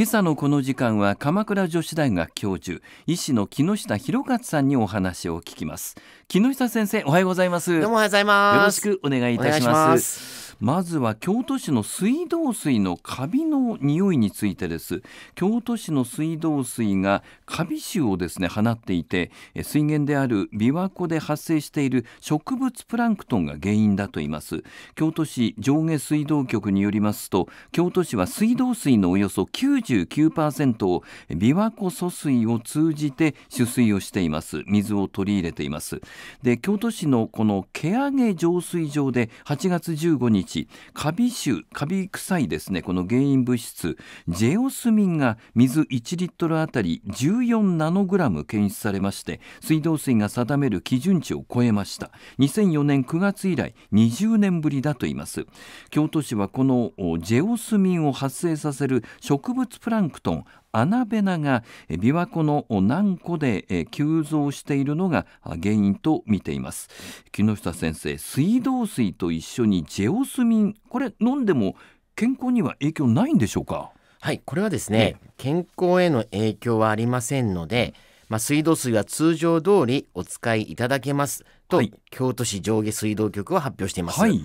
今朝のこの時間は鎌倉女子大学教授医師の木下博勝さんにお話を聞きます。木下先生おはようございます。どうもおはようございます。よろしくお願いいたしますまずは京都市の水道水のカビの匂いについてです。京都市の水道水がカビ臭をですね放っていて水源である琵琶湖で発生している植物プランクトンが原因だと言います。京都市上下水道局によりますと京都市は水道水のおよそ99%を琵琶湖疎水を通じて取水をしています。水を取り入れています。で京都市のこの毛上浄水場で8月15日日カビ臭カビ臭いですね。この原因物質。ジェオスミンが水1リットルあたり14ナノグラム検出されまして水道水が定める基準値を超えました。2004年9月以来20年ぶりだと言います。京都市はこのジェオスミンを発生させる植物プランクトンアナベナが琵琶湖の南湖で急増しているのが原因と見ています。木下先生水道水と一緒にジェオスミンこれ飲んでも健康には影響ないんでしょうか？はいこれはですね、健康への影響はありませんので、まあ、水道水は通常通りお使いいただけますと、はい、京都市上下水道局は発表しています、はい、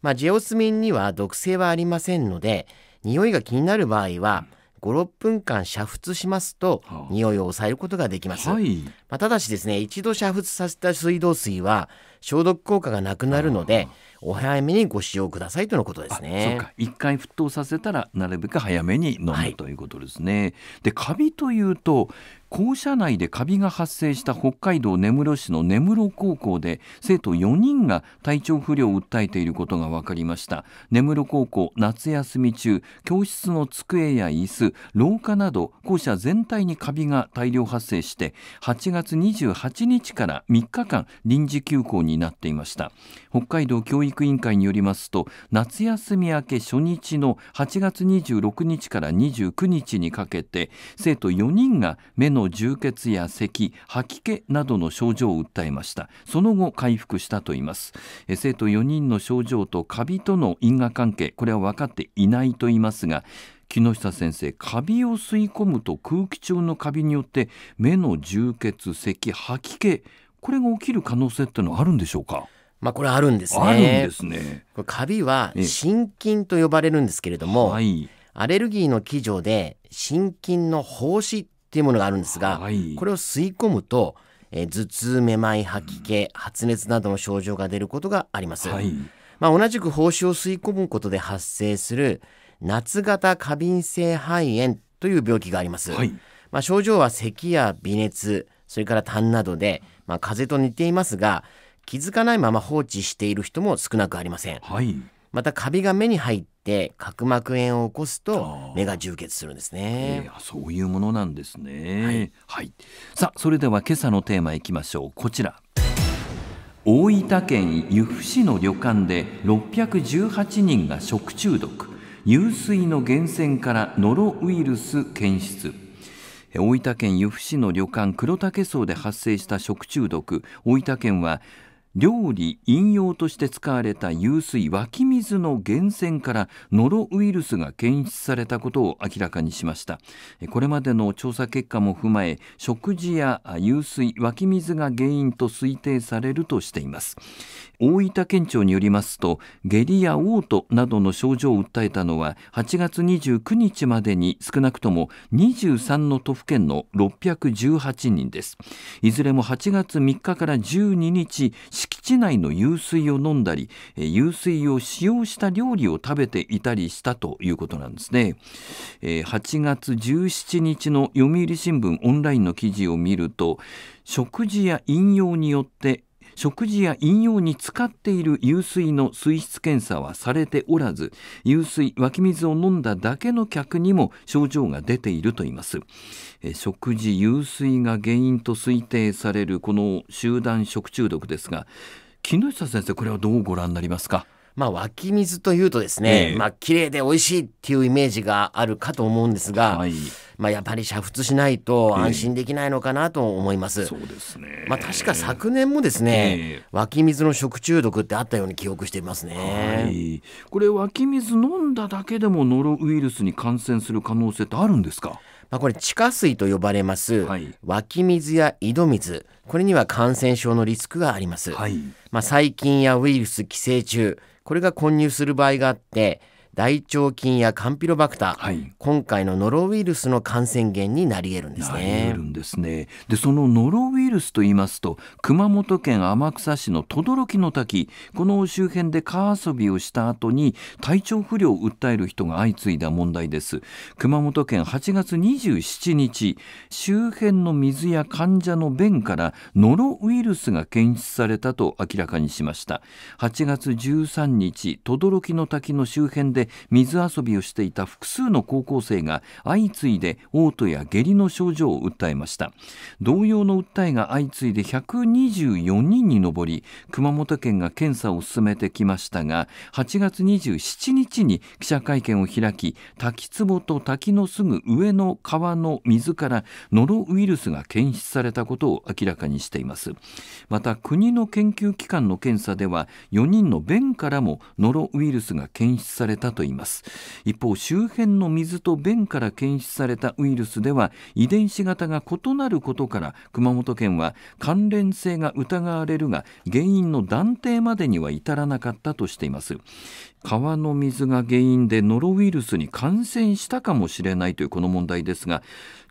まあ、ジェオスミンには毒性はありませんので匂いが気になる場合は、56分間煮沸しますと、はあ、匂いを抑えることができます、はい、まあ、ただしですね一度煮沸させた水道水は消毒効果がなくなるのでお早めにご使用くださいとのことですね。一回沸騰させたらなるべく早めに飲む、はい、ということですね。でカビというと校舎内でカビが発生した北海道根室市の根室高校で生徒4人が体調不良を訴えていることが分かりました。根室高校夏休み中教室の机や椅子廊下など校舎全体にカビが大量発生して8月28日から3日間臨時休校になっていました。北海道教育委員会によりますと夏休み明け初日の8月26日から29日にかけて生徒4人が目のの充血や咳吐き気などの症状を訴えました。その後回復したといいます。生徒4人の症状とカビとの因果関係これは分かっていないと言いますが木下先生カビを吸い込むと空気中のカビによって目の充血咳吐き気これが起きる可能性ってのはあるんでしょうか？まあこれあるんですね。あるんですね。これカビは心筋と呼ばれるんですけれども、はい、アレルギーの基準で心筋の胞子っていうものがあるんですが、はい、これを吸い込むと、えー、頭痛めまい吐き気発熱などの症状が出ることがあります、はい、まあ、同じく胞子を吸い込むことで発生する夏型過敏性肺炎という病気があります、はい、まあ、症状は咳や微熱それから痰などで、まあ、風邪と似ていますが気づかないまま放置している人も少なくありません、またカビが目に入って角膜炎を起こすと目が充血するんですね、えー、そういうものなんですね、はい、はい、さあそれでは今朝のテーマいきましょう。こちら。大分県由布市の旅館で618人が食中毒。湧水の源泉からノロウイルス検出大分県由布市の旅館黒竹荘で発生した食中毒。大分県は料理飲用として使われた湧水湧き水の源泉からノロウイルスが検出されたことを明らかにしました。これまでの調査結果も踏まえ食事や湧水湧き水が原因と推定されるとしています。大分県庁によりますと下痢や嘔吐などの症状を訴えたのは8月29日までに少なくとも23の都府県の618人です。いずれも8月3日から12日敷地内の湧水を飲んだり湧水を使用した料理を食べていたりしたということなんですね。8月17日の読売新聞オンラインの記事を見ると食事や飲用によって食事や飲用に使っている湧水の水質検査はされておらず湧水湧き水を飲んだだけの客にも症状が出ているといいます。食事湧水が原因と推定されるこの集団食中毒ですが木下先生これはどうご覧になりますか？まあ、湧き水というとですね、えー、まあ、綺麗で美味しいっていうイメージがあるかと思うんですが、はい、まあ、やっぱり煮沸しないと安心できないのかなと思います。えー、そうですね。まあ、確か昨年もですね、えー、湧き水の食中毒ってあったように記憶していますね。はい、これ湧き水飲んだだけでもノロウイルスに感染する可能性ってあるんですか？まあ、これ地下水と呼ばれます、はい、湧き水や井戸水。これには感染症のリスクがあります、はい、まあ、細菌やウイルス寄生虫これが混入する場合があって大腸菌やカンピロバクター、はい、今回のノロウイルスの感染源になり得るんですね。るんですね。でそのノロウイルスと言いますと熊本県天草市の轟の滝この周辺で川遊びをした後に体調不良を訴える人が相次いだ問題です。熊本県8月27日周辺の水や患者の便からノロウイルスが検出されたと明らかにしました。8月13日轟の滝の周辺で水遊びをしていた複数の高校生が相次いで嘔吐や下痢の症状を訴えました。同様の訴えが相次いで124人に上り熊本県が検査を進めてきましたが8月27日に記者会見を開き滝壺と滝のすぐ上の川の水からノロウイルスが検出されたことを明らかにしています。また国の研究機関の検査では4人の便からもノロウイルスが検出されたといいます。一方周辺の水と便から検出されたウイルスでは遺伝子型が異なることから熊本県は関連性が疑われるが原因の断定までには至らなかったとしています。川の水が原因でノロウイルスに感染したかもしれないというこの問題ですが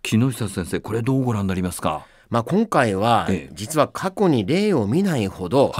木下先生これどうご覧になりますか？まあ、今回は、実は過去に例を見ないほど、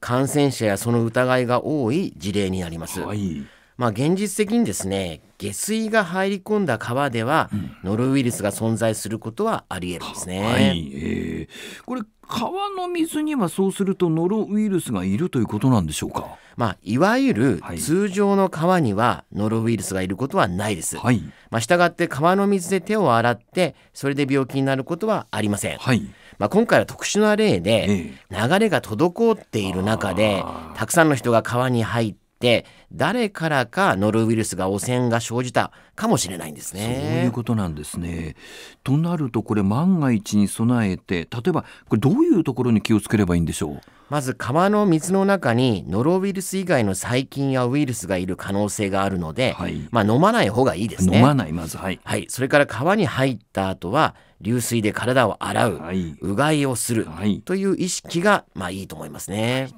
感染者やその疑いが多い事例になります。はいまあ、現実的にですね下水が入り込んだ川では、ノロウイルスが存在することはありえるんですね。はい、えー、これ川の水にはそうするとノロウイルスがいるということなんでしょうか？まあ、いわゆる通常の川にはノロウイルスがいることはないです。はい。まあ、従って川の水で手を洗ってそれで病気になることはありません。はい。まあ、今回は特殊な例で、流れが滞っている中でたくさんの人が川に入ってて誰からかノロウイルスが汚染が生じたかもしれないんですね。そういうことなんですね。となるとこれ万が一に備えて例えばこれどういうところに気をつければいいんでしょう？まず川の水の中にノロウイルス以外の細菌やウイルスがいる可能性があるので、はい、まあ、飲まない方がいいですね。飲まないまずはい、はい、それから川に入った後は流水で体を洗う、はい、うがいをする、という意識がまあいいと思いますね。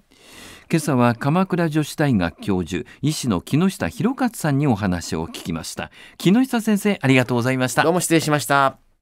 今朝は鎌倉女子大学教授医師の木下博勝さんにお話を聞きました。木下先生ありがとうございました。どうも失礼しました。